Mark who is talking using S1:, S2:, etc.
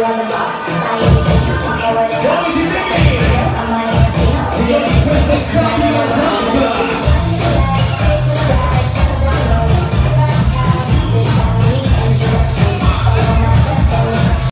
S1: I on the box.